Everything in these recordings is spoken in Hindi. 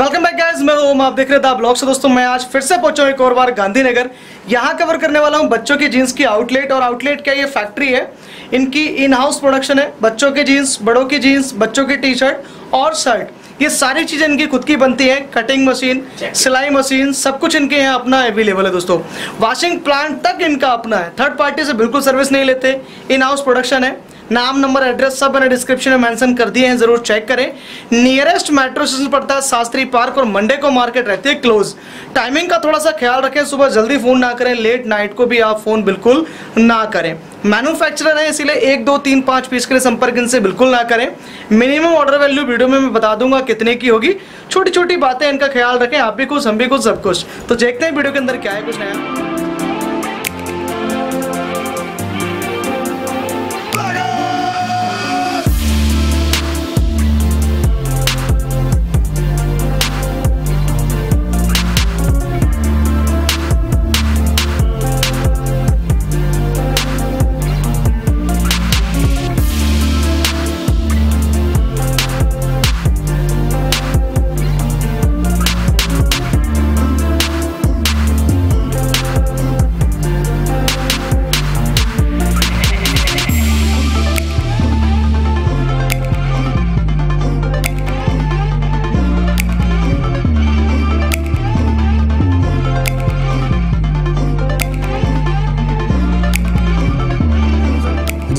वेलकम बैक गाइस मैं ओम आप देख रहे थे ब्लॉग से दोस्तों मैं आज फिर से पहुँचा हूँ एक और बार गांधीनगर। यहाँ कवर करने वाला हूँ बच्चों की जीन्स की आउटलेट और आउटलेट क्या? ये फैक्ट्री है। इनकी इन हाउस प्रोडक्शन है। बच्चों की जीन्स बड़ों की जीन्स बच्चों की टी शर्ट और शर्ट ये सारी चीज़ें इनकी खुद की बनती है। कटिंग मशीन सिलाई मशीन सब कुछ इनके यहाँ अपना अवेलेबल है दोस्तों। वॉशिंग प्लांट तक इनका अपना है। थर्ड पार्टी से बिल्कुल सर्विस नहीं लेते। इन हाउस प्रोडक्शन है। नाम, नंबर, एड्रेस सब मैंने डिस्क्रिप्शन में मेंशन कर दिए हैं, ज़रूर चेक करें। नियरेस्ट मेट्रो स्टेशन पड़ता है शास्त्री पार्क और मंडे को मार्केट रहती है क्लोज टाइमिंग का थोड़ा सा ख्याल रखें, सुबह जल्दी फ़ोन ना करें लेट नाइट को भी आप फ़ोन बिल्कुल ना करें। मैन्युफैक्चरर है, इसीलिए एक, दो, तीन, पाँच पीस के लिए संपर्क इनसे बिल्कुल ना करें। मिनिमम ऑर्डर वैल्यू वीडियो में मैं बता दूँगा कितने की होगी। छोटी छोटी बातें इनका ख्याल रखें, आप भी कुछ हम भी कुछ सब कुछ तो देखते हैं वीडियो के अंदर क्या है, कुछ नया।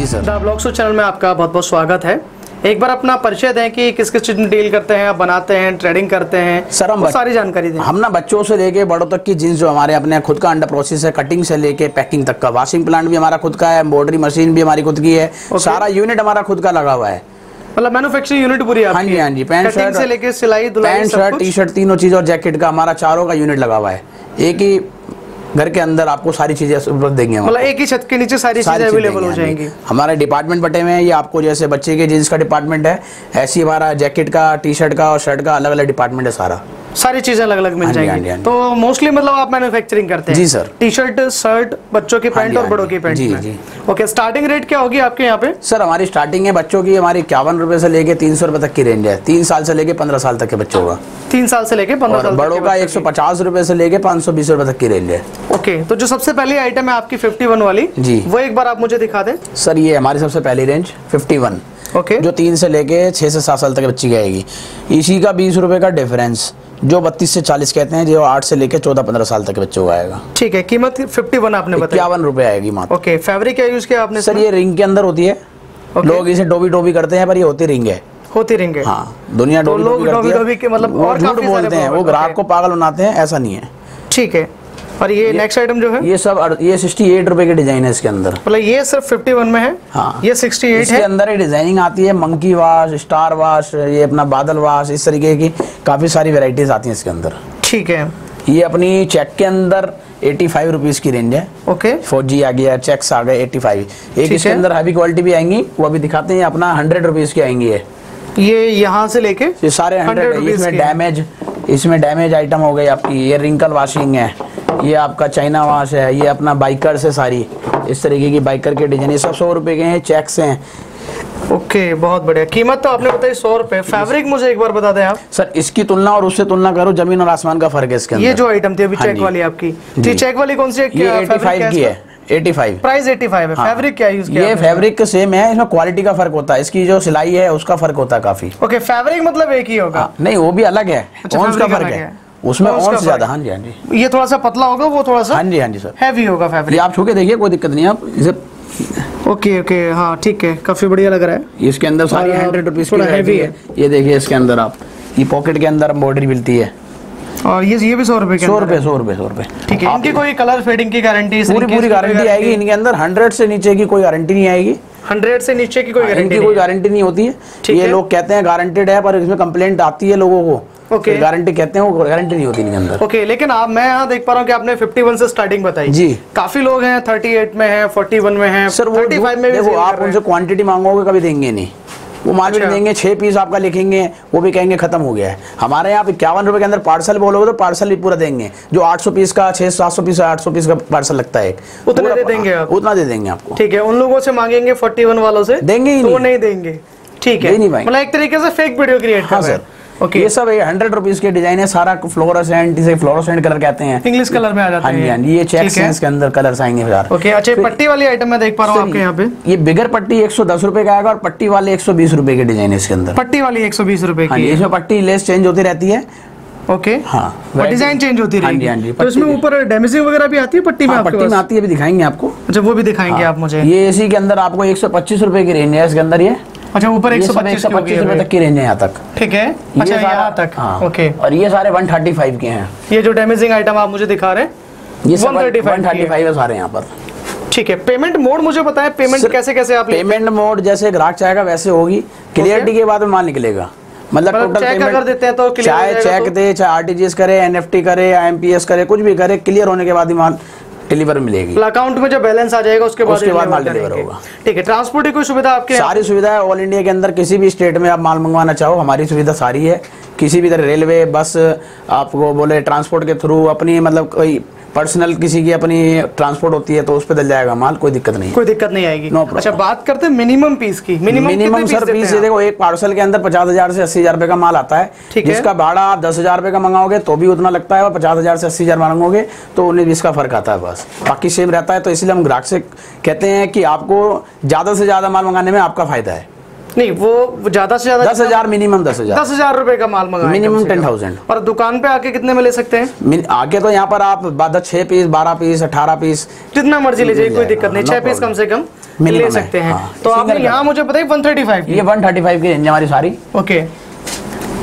जी sir. The blog show channel में आपका बहुत बहुत स्वागत है। एक बार अपना परिचय दें कि किस किस चीज़ में डील करते हैं बनाते हैं ट्रेडिंग करते हैं सर, हम सारी जानकारी दें। हम ना बच्चों से लेके बड़ों तक की जींस जो हमारे अपने खुद का अंडर प्रोसेस है कटिंग से लेके पैकिंग तक का। वॉशिंग प्लांट भी हमारा खुद का है एम्ब्रॉयडरी मशीन भी हमारी खुद की है। सारा यूनिट हमारा खुद का लगा हुआ है। मतलब मैन्युफैक्चरिंग यूनिट पूरी हाँ जी हाँ। जी पैंट शर्ट से लेके सिलाई धुलाई पैंट शर्ट टी शर्ट तीनों चीज़ और जैकेट का हमारा चारों का यूनिट लगा हुआ है। एक ही घर के अंदर आपको सारी चीज़ें उपलब्ध देंगे मतलब एक ही छत के नीचे सारी सारी चीज़ें अवेलेबल हो। जाएँगी हमारे डिपार्टमेंट बटे हुए हैं ये आपको जैसे बच्चे के जींस का डिपार्टमेंट है ऐसी हमारा जैकेट का टी शर्ट का और शर्ट का अलग अलग डिपार्टमेंट है सारा सारी चीज़ें अलग अलग मिल हाँ हाँ जाएँगी। जी, हाँ तो मोस्टली मतलब आप मैन्युफैक्चरिंग करते हैं। जी, सर। टी शर्ट शर्ट बच्चों की हाँ पैंट और हाँ बड़ों की पैंट जी, जी। ओके स्टार्टिंग रेट क्या होगी आपके यहाँ पे? सर हमारी स्टार्टिंग है बच्चों की हमारी इक्यावन रुपए से लेके तीन सौ रुपए तक की रेंज है। तीन साल से लेके पंद्रह साल तक के बच्चों का। तीन साल से लेके पंद्रह साल बड़ों का एक सौ पचास रुपए से लेके पाँच सौ बीस रुपए तक की रेंज है। ओके तो जो सबसे पहली आइटम है आपकी 51 वाली जी। वो एक बार आप मुझे दिखा दें। सर ये हमारी सबसे पहली रेंज फिफ्टी वन ओके जो तीन से लेके छः से सात साल तक बच्ची की आएगी। इसी का बीस रुपए का डिफरेंस जो बत्तीस से चालीस कहते हैं जो आठ से लेकर चौदह पंद्रह साल तक के बच्चों का आएगा। ठीक है कीमत 51 आपने इक्यावन रुपए आएगी मात्र। ओके फैब्रिक क्या यूज़ किया आपने सर ये रिंग के अंदर होती है। ओके। लोग इसे डोबी डोबी करते हैं पर ये होती रिंग है। होती रिंगे हाँ। दुनिया तो डोबी लोग है। के मतलब और झूठ काफ़ी सारे बोलते हैं वो ग्राहक को पागल बनाते हैं ऐसा नहीं है। ठीक है। और ये नेक्स्ट आइटम जो है? ये सब ये सिक्सटी एट रुपए के डिज़ाइन है इसके अंदर। मतलब ये सिर्फ़ 51 में है? हाँ। ये 68 इसके है? अंदर ही डिज़ाइनिंग आती है मंकी वाश स्टार वाश ये अपना बादल वाश इस तरीके की काफ़ी सारी वेराइटीज आती हैं इसके अंदर। ठीक है। ये अपनी चेक के अंदर एटी फाइव रुपीज़ की रेंज है। ओके फौजी आ गया चेक्स आ गए एटी फाइव एक इसके अंदर हैवी क्वालिटी भी आएँगी वो अभी दिखाते हैं अपना हंड्रेड रुपीज़ की आएँगी ये। ये यहाँ से लेके ये सारे हंड्रेड इसमें डैमेज इसमें डैमेज आइटम हो गई आपकी। ये रिंकल वाशिंग है। ये आपका चाइना वाश है। ये अपना बाइकर से सारी। इस तरीके की बाइकर के डिज़ाइन ये सब सौ रुपए के हैं चेक्स हैं। ओके okay, बहुत बढ़िया। कीमत तो आपने बताई सौ रुपए। फैब्रिक मुझे एक बार बता दें आप। सर इसकी तुलना और उससे तुलना करो ज़मीन और आसमान का फ़र्क है इसके अंदर। ये जो आइटम थी अभी हाँ चेक वाली आपकी। चेक वाली कौन सी ये क्या- एटी fabric फाइव क्या की है एटी फाइव प्राइस 85 है। फैब्रिक क्या यूज़ किया ये फैब्रिक सेम है इसमें क्वालिटी का फ़र्क होता है। इसकी जो सिलाई है उसका फ़र्क होता है काफ़ी। ओके फैब्रिक मतलब एक ही होगा। हाँ, नहीं वो भी अलग है। अच्छा, का फ़र्क है। है। उसमें ऑन से ज़्यादा। हाँ। जी हाँ जी। ये थोड़ा सा पतला होगा वो थोड़ा सा हाँ जी हाँ जी सर हैवी होगा फैब्रिक आप छू के देखिए कोई दिक्कत नहीं आप इसे ओके ओके हाँ ठीक है। काफ़ी बढ़िया लग रहा है। इसके अंदर सारी हंड्रेड रुपीज़ variety है। ये देखिए इसके अंदर आप। ये पॉकेट के अंदर एम्ब्रॉयडरी मिलती है। और ये ये भी सौ रुपए सौ रुपए सौ रुपए सौ रुपए। ठीक है इनकी कोई कलर फेडिंग की गारंटी पूरी पूरी गारंटी आएगी इनके अंदर। हंड्रेड से नीचे की कोई गारंटी नहीं आएगी। हंड्रेड से नीचे की कोई गारंटी कोई गारंटी नहीं होती है। ये लोग कहते हैं गारंटेड है पर इसमें कंप्लेंट आती है लोगों को। ओके। okay. गारंटी कहते हैं वो गारंटी नहीं होती इनके अंदर। ओके okay, लेकिन आप मैं यहाँ देख पा रहा हूँ कि आपने 51 से स्टार्टिंग बताई। जी। काफ़ी लोग हैं 38 में हैं 41 में हैं सर वो 35 में भी देखो आप उनसे हैं। क्वांटिटी मांगोगे कभी देंगे नहीं। वो माल भी अच्छा। देंगे छह पीस आपका लिखेंगे वो भी कहेंगे खत्म हो गया है। हमारे यहाँ इक्यावन रुपए के अंदर पार्सल बोलोगे तो पार्सल भी पूरा देंगे। जो 800 पीस का छह सात सौ पीस आठ सौ पीस का पार्सल लगता है। उतना दे देंगे आप? उतना दे देंगे आपको। ठीक है उन लोगों से मांगेंगे 41 वालों से? देंगे ही तो नहीं। देंगे। ठीक है। मतलब एक तरीके से फेक वीडियो क्रिएट हाँ कर सर। Okay. ये सब हंड्रेड रुपीज़ के डिज़ाइन है सारा फ्लोरोसेंट इसे फ्लोरोसेंट कलर कहते हैं। इंग्लिश कलर में आ जाते हाँ हैं। हाँ जी ये चेक है। के अंदर कलर आएँगे यार ओके अच्छा पट्टी वाली आइटम मैं देख पा रहा हूँ आपके यहाँ पे। ये बिगर पट्टी एक सौ दस रुपए का आएगा और पट्टी वाले एक सौ बीस रुपए के डिज़ाइन है इसके अंदर। पट्टी वाली एक सौ बीस रुपए हाँ की जी है। इसमें पट्टी लेस चेंज होती रहती है। ओके हाँ डिज़ाइन चेंज होती हाँ रहेगी। हाँ जी, तो इसमें ऊपर डैमेजिंग वगैरह भी आती है पट्टी में हाँ, पट्टी में आती है अभी दिखाएँगे आपको। अच्छा वो भी दिखाएँगे आप मुझे। ये इसी के अंदर आपको एक सौ पच्चीस रुपए की रेंज है इसके अंदर ये। अच्छा ऊपर एक सौ पच्चीस रुपए तक की रेंज है यहाँ तक। ठीक है ये अच्छा सारा- यहाँ तक। हाँ। ओके। और ये सारे वन थर्टी फाइव के हैं। ये जो डैमेजिंग आइटम आप मुझे दिखा रहे हैं ये 135 थर्टी फाइव है। सारे यहाँ पर। ठीक है पेमेंट मोड मुझे बताएँ पेमेंट कैसे कैसे आप पेमेंट मोड जैसे ग्राहक चाहेगा वैसे होगी। क्लियरिटी के बाद में माल निकलेगा। मतलब मतलब टोटल check अगर देते हैं तो चाहे चेक तो? दे चाहे आरटीजीएस करे एनएफटी करे या एमपीएस करे कुछ भी करे क्लियर होने के बाद ही माल डिलीवर मिलेगी। अकाउंट में जो बैलेंस आ जाएगा उसके बाद उसके बाद माल डिलीवर होगा। ठीक है ट्रांसपोर्ट की कोई सुविधा आपके सारी सुविधा है ऑल इंडिया के अंदर किसी भी स्टेट में आप माल मंगवाना चाहो हमारी सुविधा सारी है। किसी भी तरह रेलवे बस आपको बोले ट्रांसपोर्ट के थ्रू अपनी मतलब कोई पर्सनल किसी की अपनी ट्रांसपोर्ट होती है तो उस पर डल जाएगा माल कोई दिक्कत नहीं कोई दिक्कत नहीं आएगी। No अच्छा बात करते हैं मिनिमम पीस की। मिनिमम मिनिमम सर पीस ये देखो एक पार्सल के अंदर पचास हज़ार से अस्सी हज़ार रुपए का माल आता है। ठीक। जिसका भाड़ा आप दस हज़ार रुपए का मंगाओगे तो भी उतना लगता है और पचास हज़ार से अस्सी हज़ार मांगोगे तो उन्नीस बीस का फ़र्क आता है बस। बाकी सेम रहता है तो इसलिए हम ग्राहक से कहते हैं कि आपको ज़्यादा से ज़्यादा माल मंगाने में आपका फ़ायदा है। नहीं वो ज़्यादा से ज़्यादा दस हज़ार मिनिमम दस हज़ार। दस हज़ार रुपए का माल मंगा मिनिमम टेन थाउज़ेंड और दुकान पे आके कितने में ले सकते हैं? आके तो यहाँ पर आप बाद छह पीस बारह पीस अठारह पीस जितना मर्ज़ी ले जाइए कोई दिक्कत नहीं छह पीस कम से कम ले सकते हैं। हाँ। तो आपने यहाँ मुझे बताइए वन थर्टी फाइव ये वन थर्टी फाइव की रेंज हमारी सारी। ओके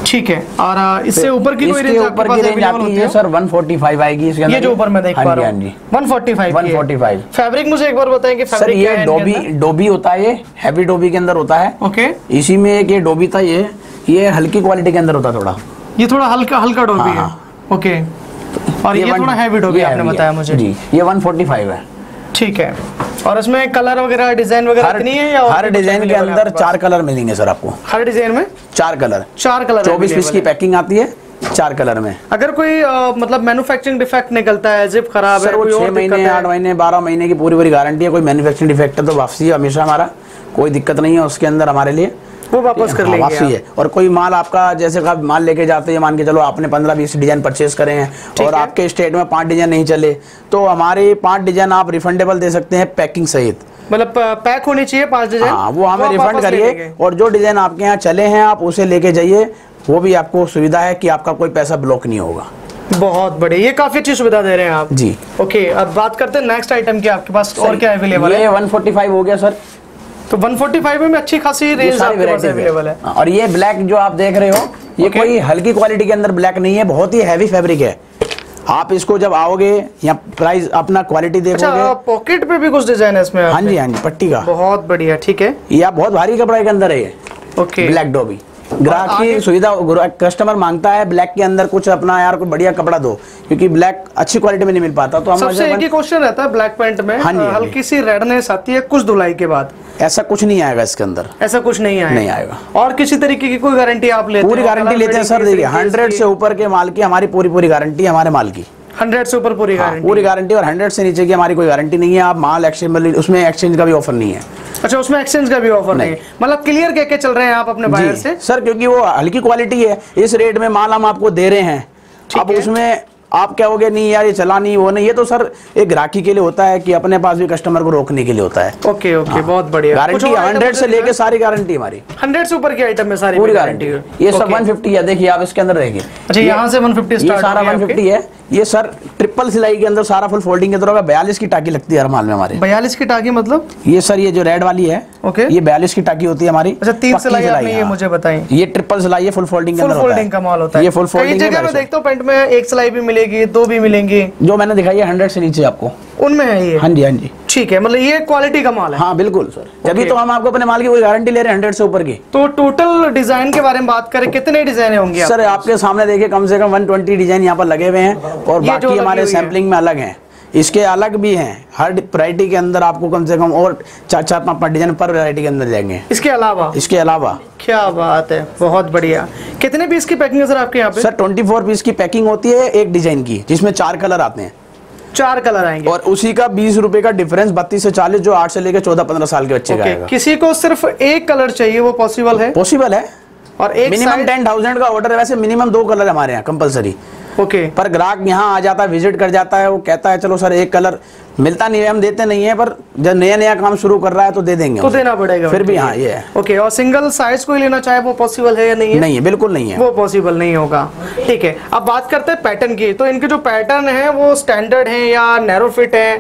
ठीक है। और इससे ऊपर की कोई रेंज ऊपर की रेंज आती है है? सर वन फोर्टी फाइव आएगी इसके अंदर। ये जो ऊपर मैं देख हाँ पा रहा हाँ हूँ। जी। One forty five one forty five fabric मुझे एक बार बताएँ कि सर फैब्रिक ये क्या है डोबी डोबी होता है ये हैवी डोबी के अंदर होता है। ओके इसी में एक ये डोबी था ये ये हल्की क्वालिटी के अंदर होता है थोड़ा। ये थोड़ा हल्का हल्का डोबी है हाँ, ओके और ये, थोड़ा हैवी डोबी आपने बताया मुझे। जी ये वन फोर्टी फाइव है। ठीक है। और इसमें कलर वगैरह डिज़ाइन वगैरह हर इतनी है या हर डिज़ाइन के अंदर चार कलर मिलेंगे सर आपको। हर डिज़ाइन में? चार कलर। चार कलर चौबीस पीस की पैकिंग आती है चार कलर में। अगर कोई आ, मतलब मैन्युफैक्चरिंग डिफेक्ट निकलता है जिप खराब है कोई छह महीने आठ महीने बारह महीने की पूरी पूरी गारंटी है कोई मैन्युफैक्चरिंग डिफेक्ट है तो वापसी है हमेशा हमारा कोई दिक्कत नहीं है उसके अंदर हमारे लिए। वो वापस कर हाँ, लेंगे वापसी है। और कोई माल आपका जैसे का माल लेके जाते हैं मान के चलो आपने पंद्रह बीस डिज़ाइन परचेज करे हैं और है। आपके स्टेट में पाँच डिज़ाइन नहीं चले तो हमारे पाँच डिज़ाइन आप रिफंडेबल दे सकते हैं पैकिंग सहित। मतलब पैक होनी चाहिए पाँच डिज़ाइन? हाँ वो हमें रिफंड करिए और जो डिज़ाइन आपके यहाँ चले हैं आप उसे लेके जाइए वो भी आपको सुविधा है कि आपका कोई पैसा ब्लॉक नहीं होगा। बहुत बढ़िया ये काफ़ी अच्छी सुविधा दे रहे हैं आप। जी। ओके अब बात करते हैं नेक्स्ट आइटम की आपके पास और क्या अवेलेबल है? 145 हो गया सर तो 145 में अच्छी खासी रेंज अवेलेबल है। और ये ब्लैक जो आप देख रहे हो ये Okay. कोई हल्की क्वालिटी के अंदर ब्लैक नहीं है बहुत ही हैवी फैब्रिक है। आप इसको जब आओगे या प्राइस अपना क्वालिटी देखोगे अच्छा पॉकेट पे भी कुछ डिज़ाइन है इसमें हाँ जी हाँ जी पट्टी का। बहुत बढ़िया ठीक है। ये आप बहुत भारी कपड़ा के अंदर है ये। ओके ब्लैक डोबी ग्राहक की सुविधा कस्टमर माँगता है ब्लैक के अंदर कुछ अपना यार कोई बढ़िया कपड़ा दो क्योंकि ब्लैक अच्छी क्वालिटी में नहीं मिल पाता तो हम सबसे एक ही क्वेश्चन रहता है ब्लैक पैंट में हाँ हाँ। हल्की सी रेडनेस आती है कुछ धुलाई के बाद। ऐसा कुछ नहीं आएगा इसके अंदर। ऐसा कुछ नहीं आएगा। नहीं आएगा। और किसी तरीके की कोई गारंटी आप लेते पूरी गारंटी लेते हैं सर देखिए हंड्रेड से ऊपर के माल की हमारी पूरी पूरी गारंटी हमारे माल की। हंड्रेड से ऊपर पूरी हाँ, गारंटी पूरी गारंटी और हंड्रेड से नीचे की हमारी कोई गारंटी नहीं है आप माल एक्सचेंज उसमें एक्सचेंज का भी ऑफ़र नहीं है। अच्छा उसमें एक्सचेंज का भी ऑफ़र नहीं। है मतलब क्लियर कह के चल रहे हैं आप अपने बायर से? सर क्योंकि वो हल्की क्वालिटी है। इस रेट में माल हम आपको दे रहे हैं। अब है। उसमें आप क्या होगे नहीं यार ये चला नहीं वो नहीं। ये तो सर एक ग्राहकी के लिए होता है कि अपने पास भी कस्टमर को रोकने के लिए होता है। ओके ओके बहुत बढ़िया। गारंटी हंड्रेड से लेके सारी गारंटी हमारी। हंड्रेड से ऊपर की आइटम में सारी पूरी गारंटी ये सब 150 है देखिए आप इसके अंदर देखिए अच्छा यहाँ से 150 ये स्टार्ट सारा 150 है। ये सर ट्रिपल सिलाई के अंदर सारा फुल फोल्डिंग के अंदर होगा बयालीस की टाकी लगती है हर माल में हमारे। बयालीस की टाकी मतलब? ये सर ये जो रेड वाली है ओके। ये बयालीस की टाकी होती है हमारी अच्छा तीन सिलाई आपने ये हाँ। मुझे बताई। ये ट्रिपल सिलाई है फुल फोल्डिंग के अंदर फोल्डिंग का माल होता है। ये फुल फोल्डिंग देखता हूँ पेंट में एक सिलाई भी मिलेगी दो भी मिलेंगी। जो मैंने दिखाई है हंड्रेड से नीचे आपको। उनमें है ये? हाँ जी हाँ जी। ठीक है मतलब ये क्वालिटी का माल है। हाँ बिल्कुल सर। तभी Okay. तो हम आपको अपने माल की कोई गारंटी ले रहे हैं हंड्रेड से ऊपर की। तो टोटल डिज़ाइन के बारे में बात करें कितने डिज़ाइन होंगे सर आपके सामने देखिए कम से कम 120 डिज़ाइन यहाँ पर लगे हुए हैं और बाकी हमारे। सैम्पलिंग में अलग हैं। इसके अलग भी हैं। हर वैरायटी के अंदर आपको कम से कम और चार चार पाँच पाँच डिज़ाइन पर वैरायटी के अंदर जाएँगे। इसके अलावा? इसके अलावा। क्या बात है बहुत बढ़िया। कितने पीस की पैकिंग है सर आपके यहाँ पे? सर 24 पीस की पैकिंग होती है एक डिज़ाइन की जिसमें चार कलर आते हैं। चार कलर आएँगे और उसी का बीस रुपए का डिफरेंस बत्तीस से चालीस जो आठ से लेकर चौदह पंद्रह साल के बच्चे okay. का आएगा किसी को सिर्फ़ एक कलर चाहिए वो पॉसिबल है पॉसिबल है और एक मिनिमम टेन थाउज़ेंड का ऑर्डर है वैसे मिनिमम दो कलर हमारे यहाँ कंपलसरी ओके okay. पर ग्राहक यहाँ आ जाता है विज़िट कर जाता है वो कहता है चलो सर एक कलर मिलता नहीं है हम देते नहीं है पर जब नया नया काम शुरू कर रहा है तो दे देंगे तो देना पड़ेगा फिर भी हाँ ये है। ओके और सिंगल साइज़ कोई लेना चाहे वो पॉसिबल है या नहीं है? नहीं है बिल्कुल नहीं है। वो पॉसिबल नहीं होगा। ठीक है अब बात करते हैं पैटर्न की। तो इनके जो पैटर्न है वो स्टैंडर्ड है या नैरो फिट है?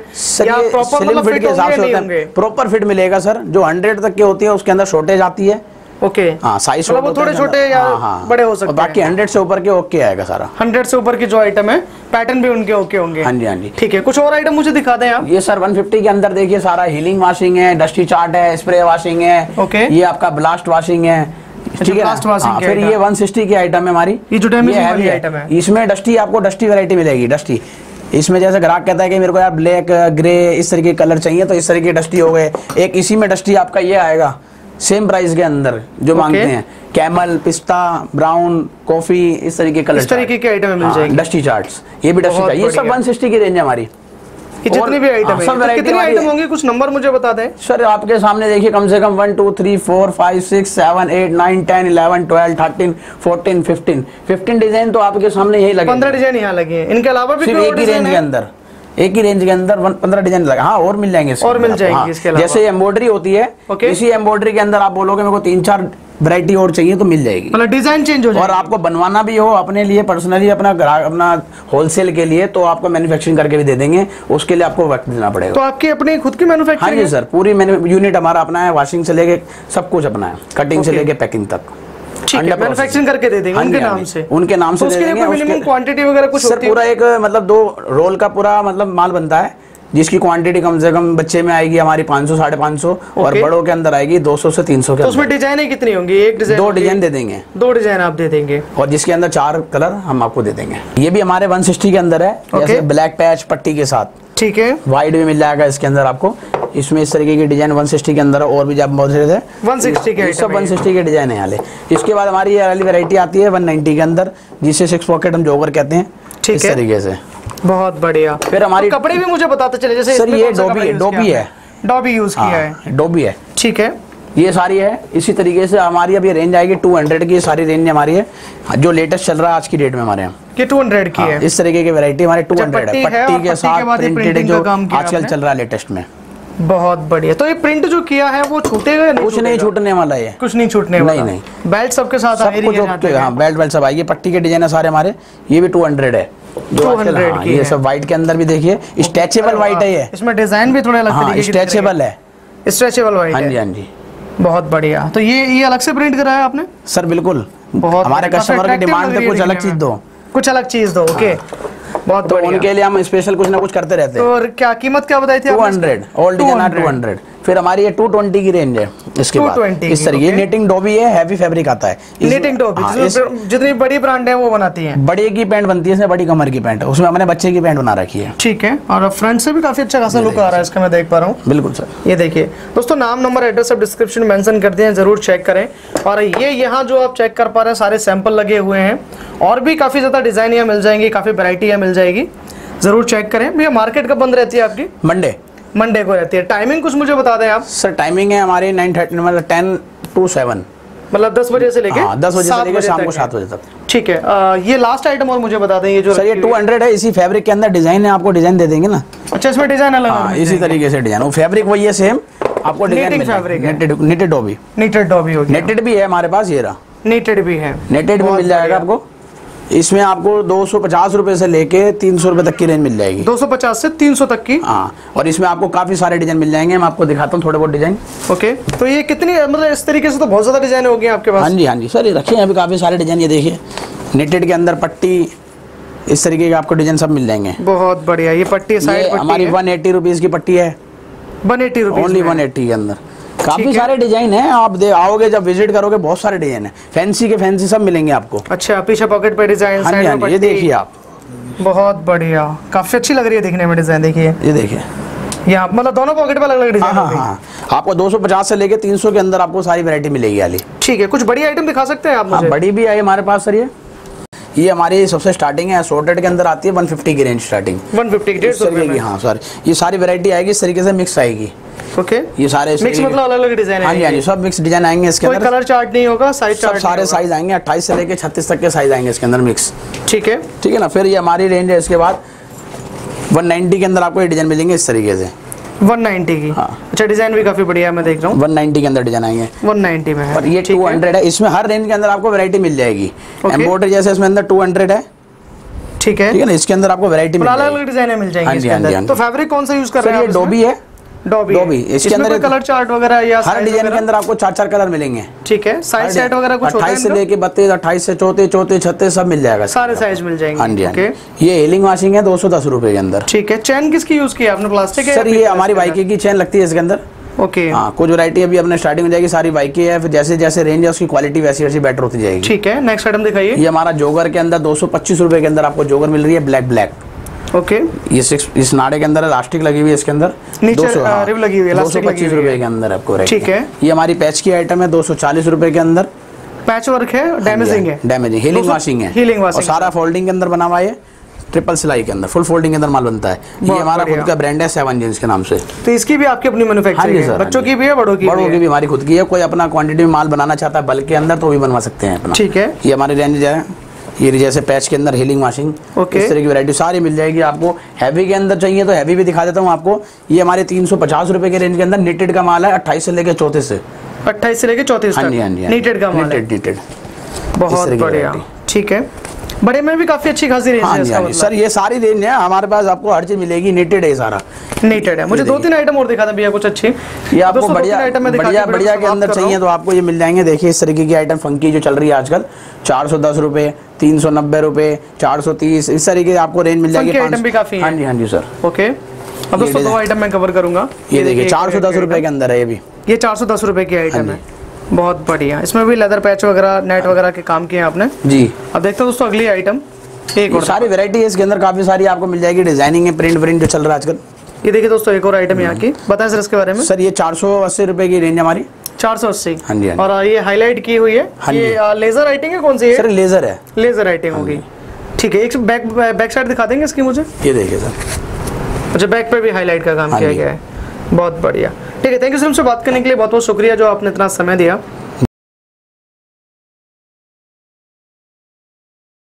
या प्रॉपर slim मतलब फिट के हिसाब से है। प्रॉपर फिट मिलेगा सर। जो हंड्रेड तक के होती है उसके अंदर शॉर्टेज आती है। ओके हाँ साइज़ मतलब वो थोड़े छोटे या बड़े हो सकते हैं बाकी हंड्रेड से ऊपर के ओके आएगा सारा। हंड्रेड से ऊपर की जो आइटम है पैटर्न भी उनके ओके होंगे। हाँ जी हाँ जी। ठीक है कुछ और आइटम मुझे दिखा दें आप? ये सर 150 के अंदर देखिए सारा हीलिंग वॉशिंग है डस्टी चार्ट है स्प्रे वॉशिंग है। ओके। ये आपका ब्लास्ट वॉशिंग है। ठीक है हाँ, फिर ये 160 की आइटम है हमारी। ये जो heavy वाली item है। इसमें डस्टी आपको डस्टी वैरायटी मिलेगी डस्टी इसमें जैसे ग्राहक कहता है कि मेरे को यार ब्लैक ग्रे इस तरीके के कलर चाहिए तो इस तरीके के डस्टी हो गए। एक इसी में डस्टी आपका ये आएगा। सेम प्राइस के अंदर जो okay. मांगते हैं। कैमल पिस्ता ब्राउन कॉफ़ी इस तरीके के कलर इस तरीके के आइटम मिल हाँ, जाएँगे। डस्टी चार्ट्स ये भी डस्टी चार्ट ये सब बढ़िया। 160 की रेंज है हमारी। ये जितनी भी आइटम हाँ, सब तो कितनी आइटम। होंगी कुछ नंबर मुझे बता दें। सर आपके सामने देखिए कम से कम one two three four five six seven eight nine ten eleven twelve thirteen fourteen fifteen fifteen design तो आपके सामने यही लगे पंद्रह डिज़ाइन यहाँ लगे हैं। इनके अलावा भी सिर्फ़ एक ही रेंज के अंदर। एक ही रेंज के अंदर पंद्रह डिज़ाइन लगा हाँ और मिल जाएँगे और मिल जाएँगे हाँ। इसके अलावा। जैसे एम्ब्रॉयडरी होती है। इसी एम्ब्रॉयडरी के अंदर आप बोलोगे मेरे को तीन चार वैरायटी और चाहिए तो मिल जाएगी मतलब डिज़ाइन चेंज हो और आपको बनवाना भी हो अपने लिए पर्सनली अपना अपना होलसेल के लिए तो आपको मैन्युफैक्चरिंग करके भी दे देंगे उसके लिए आपको वक्त देना पड़ेगा तो आपकी अपनी खुद की मैन्युफैक्चरिंग हाँ जी सर पूरी यूनिट हमारा अपना है वॉशिंग से लेके सब कुछ अपना है कटिंग से. लेके पैकिंग तक मैन्युफैक्चरिंग करके दे देंगे हाँ उनके हाँ नाम से। उनके नाम से तो उसके लिए मिनिमम क्वांटिटी वगैरह कुछ सर पूरा एक मतलब दो रोल का पूरा मतलब माल बनता है जिसकी क्वांटिटी कम से कम बच्चे में आएगी हमारी 500 साढ़े पाँच सौ और. बड़ों के अंदर आएगी 200 से 300 के तो उसमें डिज़ाइन कितनी होंगी? एक डिज़ाइन दो डिज़ाइन दे देंगे। दो डिज़ाइन आप दे देंगे। और जिसके अंदर चार कलर हम आपको दे देंगे। ये भी हमारे 160 के अंदर है जैसे ब्लैक पैच पट्टी के साथ। ठीक है। वाइट भी मिल जाएगा इसके अंदर आपको। इसमें इस तरीके की डिज़ाइन 160 के अंदर और भी जब बहुत से थे। 160 के सब 160 के डिज़ाइन है वाले इसके बाद हमारी ये वाली वैरायटी आती है 190 के अंदर जिसे सिक्स पॉकेट हम जोगर कहते हैं। ठीक इस है। तरीके से। बहुत बढ़िया। फिर हमारी तो कपड़े भी मुझे बताते चले जैसे सर, ये डोबी है, डोबी है। डोबी यूज़ किया है हाँ। डोबी है। ठीक है। ये सारी है। इसी तरीके से हमारी अब ये रेंज आएगी 200 की। सारी रेंज हमारी है। जो लेटेस्ट चल रहा है आज की डेट में हमारे यहाँ। ये 200 की हाँ, है। इस तरीके की वैरायटी हमारे 200 है। पट्टी है पट्टी के के साथ प्रिंटेड जो आजकल चल रहा है लेटेस्ट में। बहुत बढ़िया। तो ये प्रिंट जो किया है वो छूटेगा कुछ नहीं छूटने वाला ये। कुछ नहीं छूटने वाला। नहीं। नहीं बेल्ट सबके साथ सब ही कुछ है है। हाँ बेल्ट बेल्ट सब आएगी। पट्टी के डिज़ाइन है सारे हमारे। ये भी 200 है। जो 200 हाँ, ये सब व्हाइट के अंदर भी देखिए। स्ट्रेचेबल व्हाइट है ये। इसमें डिज़ाइन भी थोड़े अलग हाँ स्ट्रेचेबल है। स्ट्रेचेबल वाइट हाँ जी हाँ जी। बहुत बढ़िया। तो ये ये अलग से प्रिंट कराया आपने? सर बिल्कुल। बहुत हमारे कस्टमर की डिमांड पे कुछ अलग चीज़ दो। कुछ अलग चीज़ दो ओके। बहुत तो उनके लिए हम स्पेशल कुछ ना कुछ करते रहते हैं। तो और क्या कीमत क्या बताई थी two hundred all design two hundred फिर हमारी ये टू ट्वेंटी की रेंज है इसके बाद। इस तरीके okay. नेटिंग डोबी है हैवी फैब्रिक आता है। नीटिंग टॉप हाँ, जितनी बड़ी ब्रांड है वो बनाती है। बड़े की पैंट बनती है इसमें बड़ी कमर की पैंट उसमें हमने बच्चे की पैंट बना रखी है। ठीक है और फ्रंट से भी काफ़ी अच्छा खासा लुक आ रहा है इसका मैं देख पा रहा हूँ। बिल्कुल सर ये देखिए दोस्तों नाम नंबर एड्रेस सब डिस्क्रिप्शन मेंशन कर दिए ज़रूर चेक करें। और ये यहाँ जो आप चेक कर पा रहे हैं सारे सैंपल लगे हुए हैं। और भी काफ़ी ज़्यादा डिज़ाइन यहाँ मिल जाएँगी काफ़ी वैरायटी यहाँ मिल जाएगी। ज़रूर चेक करें। भैया मार्केट कब बंद रहती है आपकी? मंडे मंडे को रहती है। टाइमिंग कुछ मुझे बता दें आप। सर टाइमिंग है हमारी नाइन थर्टी मतलब टेन टू सेवन मतलब दस बजे से लेके हाँ दस बजे से लेकर शाम को सात बजे तक। ठीक है। अ, ये लास्ट आइटम और मुझे बता दें ये जो सर ये टू हंड्रेड है। इसी फैब्रिक के अंदर डिज़ाइन है आपको डिज़ाइन दे देंगे ना? अच्छा इसमें डिज़ाइन अलग हाँ इसी तरीके से डिज़ाइन वो फैब्रिक वही है सेम आपको डिज़ाइन नेटेड नेटेड डॉबी होगी नेटेड भी है हमारे पास ये रहा। नीटेड भी है। नेटेड भी मिल जाएगा आपको। इसमें आपको दो सौ पचास रुपए से लेके तीन सौ रुपए तक की रेंज मिल जाएगी। 250 से 300 तक की? हाँ और इसमें आपको काफ़ी सारे डिज़ाइन मिल जाएँगे। मैं आपको दिखाता हूँ थोड़े बहुत डिज़ाइन ओके तो ये कितनी मतलब इस तरीके से तो बहुत ज़्यादा डिज़ाइन होगी आपके पास? हाँ जी हाँ जी। सर ये रखे हैं अभी काफ़ी सारे डिज़ाइन ये देखिए। नेटेड के अंदर पट्टी इस तरीके के आपको डिज़ाइन सब मिल जाएँगे। बहुत बढ़िया ये पट्टी साइड हमारी वन एट्टी रुपीज़ की पट्टी है। One eighty only one eighty के अंदर। काफ़ी सारे डिज़ाइन है आप दे आओगे जब विज़िट करोगे बहुत सारे डिज़ाइन है। फैंसी के फैंसी सब मिलेंगे आपको। अच्छा पीछे पॉकेट पे डिज़ाइन हाँ जी हाँ जी ये देखिए आप। बहुत बढ़िया। काफ़ी अच्छी लग रही है दिखने में डिज़ाइन देखिए। ये देखिए। यहाँ मतलब दोनों पॉकेट पे अलग अलग हाँ डिज़ाइन हाँ हाँ। आपको 250 से लेके 300 के अंदर आपको सारी वैरायटी मिलेगी वाली ठीक है कुछ बड़ी आइटम दिखा सकते हैं आप हाँ मुझे? बड़ी भी आई हमारे पास सर ये। ये हमारी सबसे स्टार्टिंग है सोर्टेड के अंदर आती है 150 की रेंज स्टार्टिंग 150 की में हाँ सर ये सारी वैरायटी आएगी इस तरीके से मिक्स आएगी। ओके? ये सारे मिक्स मतलब अलग अलग डिज़ाइन हाँ जी हाँ जी सब मिक्स डिज़ाइन आएँगे इसके अंदर। कलर चार्ट नहीं होगा साइज़ चार्ट सारे साइज़ आएँगे अट्ठाईस से लेके छत्तीस तक के साइज़ आएँगे इसके अंदर मिक्स ठीक है। ठीक है ना? फिर ये हमारी रेंज है इसके बाद 190 के अंदर आपको ये डिज़ाइन मिलेंगे इस तरीके से। 190 की। हाँ। अच्छा डिज़ाइन भी काफ़ी बढ़िया मैं देख रहा हूँ। 190 के अंदर डिज़ाइन आएँगे। 190 में है। और ये ठीक है। है इसमें हर रेंज के अंदर आपको वैरायटी मिल जाएगी. एम्ब्रॉयडरी जैसे इसमें अंदर 200 है। ठीक है। ठीक है ना? इसके अंदर आपको वैरायटी मिल अलग अलग डिज़ाइन मिल हाँ जाएँगे हाँ अंदर। हाँ तो। फैब्रिक कौन सा यूज़ कर रहे हैं डोबी है। डॉबी डोबी, इसके अंदर कलर चार्ट वगैरह या हर डिज़ाइन के अंदर आपको चार चार कलर मिलेंगे। ठीक है साइज़ सेट वगैरह कुछ अट्ठाईस से? लेके बत्तीस अट्ठाईस से चौतीस चौतीस छत्तीस सब मिल जाएगा सारे साइज़ मिल जाएँगे हाँ जी हाँ ये हेलिंग वॉशिंग है दो सौ दस रुपए के अंदर। ठीक है चैन किसकी यूज़ की आपने प्लास्टिक सर ये हमारी बाइक की चैन लगती है इसके अंदर। ओके। हाँ कुछ वैरायटी अभी अपने स्टार्टिंग हो जाएगी सारी बाइक है फिर जैसे जैसे रेंज है उसकी क्वालिटी वैसी वैसी बेटर होती जाएगी। ठीक है नेक्स्ट आइटम दिखाइए। ये हमारा जोगर के अंदर दो सौ पच्चीस रुपए के अंदर आपको जोगर मिल रही है ब्लैक ब्लैक ओके। ये सिक्स इस नाड़े के अंदर इलास्टिक लगी हुई है इसके अंदर नीचे, 200 अ, रिब लगी हुई है, दो सौ पच्चीस रुपए के अंदर आपको ठीक है। ये हमारी पैच की आइटम है दो सौ चालीस रुपए के अंदर। पैच वर्क है डैमेजिंग है। डैमेजिंग हीलिंग 200 वॉशिंग है। और washing सारा फोल्डिंग के अंदर बना हुआ है ट्रिपल सिलाई के अंदर फुल फोल्डिंग के अंदर माल बनता है। ये हमारा खुद का ब्रांड है सेवन जींस के नाम से। तो इसकी भी आपकी अपनी हाँ मैन्युफैक्चरिंग है। सर बच्चों की भी है बड़ों की बड़ों की भी हमारी खुद की है। कोई अपना क्वांटिटी में माल बनाना चाहता है बल्क के अंदर तो भी बनवा सकते हैं अपना। ठीक है। ये हमारी रेंज है। ये जैसे पैच के अंदर हीलिंग वाशिंग Okay. इस तरह की वैरायटी सारी मिल जाएगी आपको। हैवी के अंदर चाहिए तो हैवी भी दिखा देता हूँ आपको। ये हमारे तीन सौ पचास रुपए के रेंज के अंदर निटेड का माल है अट्ठाईस से लेकर चौथे से अट्ठाईस से लेकर चौथे हाँ जी हाँ जी नीटेड का माल है। नीटेड नीटेड बहुत बढ़िया। ठीक है। बड़े में भी काफ़ी अच्छी खासी रेंज हाँ है इसका हाँ सर मतलब। ये सारी रेंज है हमारे पास आपको हर चीज़ मिलेगी नीटेड है सारा। नीटेड है। मुझे दो तीन आइटम और दिखा दें भैया कुछ अच्छी। ये आपको बढ़िया आइटम मैं बढ़िया बढ़िया के अंदर चाहिए तो आपको ये मिल जाएँगे। देखिए इस तरीके की आइटम फंकी जो चल रही है आजकल चार सौ दस रुपए तीन सौ नब्बे रुपए चार सौ तीस इस तरीके की आपको रेंज मिल जाएगी item भी काफ़ी हाँ। जी हाँ जी सर। ओके अब दोस्तों दो आइटम मैं कवर करूँगा। ये देखिए चार सौ दस रुपए के अंदर है ये भी। ये चार सौ दस रुपए की आइटम हाँ है। बहुत बढ़िया। इसमें भी लेदर पैच वगैरह नेट वगैरह के काम किए आपने? जी। अब देखते हैं दोस्तों अगली आइटम एक और सारी वैरायटी है इसके अंदर काफ़ी सारी आपको मिल जाएगी डिज़ाइनिंग है प्रिंट प्रिंट जो चल रहा है आजकल। ये देखिए दोस्तों एक और आइटम यहाँ की। बताएँ सर इसके बारे में। सर ये चार सौ अस्सी रुपए की रेंज हमारी। चार सौ अस्सी। हाँ जी, हाँ और ये हाईलाइट की हुई है। हाँ ये लेजर राइटिंग है? कौन सी सर है लेजर है। लेजर राइटिंग हाँ होगी। ठीक है एक बैक बैक साइड दिखा देंगे इसकी मुझे? ये देखिए सर। अच्छा बैक पे भी हाईलाइट का काम किया गया है। बहुत बढ़िया। ठीक है थैंक यू सर हमसे बात करने के लिए। बहुत बहुत शुक्रिया जो आपने इतना समय दिया।